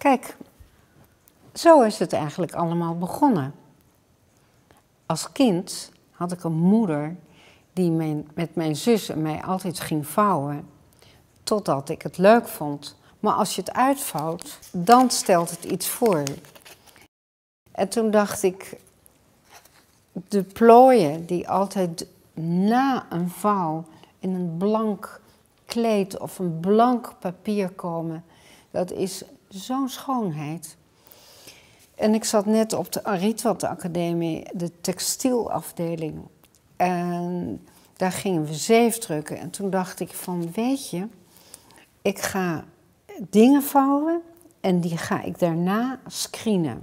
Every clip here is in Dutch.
Kijk, zo is het eigenlijk allemaal begonnen. Als kind had ik een moeder die mijn, met mijn zus en mij altijd ging vouwen, totdat ik het leuk vond. Maar als je het uitvouwt, dan stelt het iets voor. En toen dacht ik, de plooien die altijd na een vouw in een blank kleed of een blank papier komen, dat is zo'n schoonheid. En ik zat net op de Aritwat Academie, de textielafdeling. En daar gingen we zeefdrukken. En toen dacht ik van, weet je, ik ga dingen vouwen en die ga ik daarna screenen.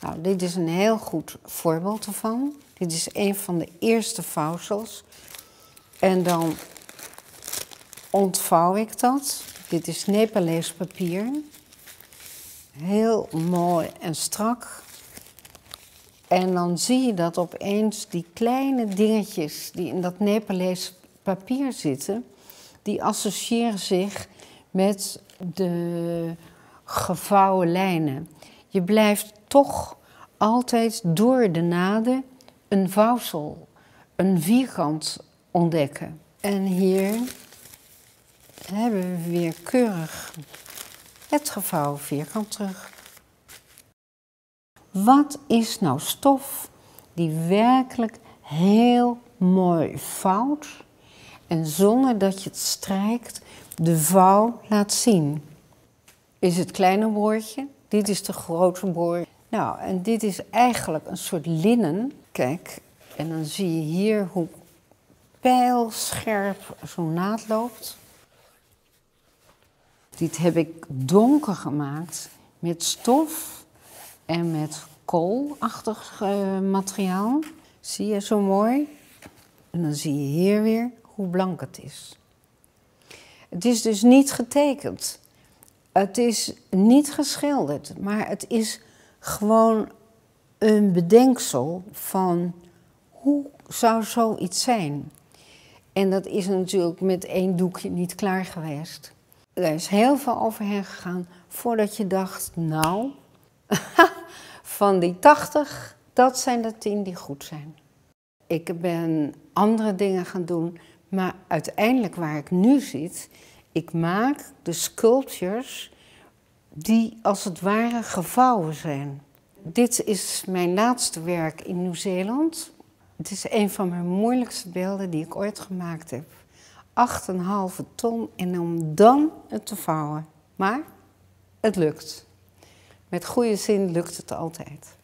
Nou, dit is een heel goed voorbeeld ervan. Dit is een van de eerste vouwsels. En dan ontvouw ik dat. Dit is Nepalees papier. Heel mooi en strak. En dan zie je dat opeens die kleine dingetjes die in dat Nepalees papier zitten, die associëren zich met de gevouwen lijnen. Je blijft toch altijd door de naden een vouwsel, een vierkant ontdekken. En hier hebben we weer keurig het gevouwen vierkant terug. Wat is nou stof die werkelijk heel mooi vouwt en zonder dat je het strijkt de vouw laat zien? Is het kleine boordje? Dit is de grote boord. Nou, en dit is eigenlijk een soort linnen. Kijk, en dan zie je hier hoe pijlscherp zo'n naad loopt. Dit heb ik donker gemaakt met stof en met koolachtig uh, materiaal. Zie je zo mooi? En dan zie je hier weer hoe blank het is. Het is dus niet getekend. Het is niet geschilderd, maar het is gewoon een bedenksel van hoe zou zoiets zijn. En dat is natuurlijk met één doekje niet klaar geweest. Er is heel veel overheen gegaan voordat je dacht, nou, van die 80, dat zijn de 10 die goed zijn. Ik ben andere dingen gaan doen, maar uiteindelijk waar ik nu zit, ik maak de sculptures die als het ware gevouwen zijn. Dit is mijn laatste werk in Nieuw-Zeeland. Het is een van mijn moeilijkste beelden die ik ooit gemaakt heb. 8,5 ton en om dan het te vouwen. Maar het lukt. Met goede zin lukt het altijd.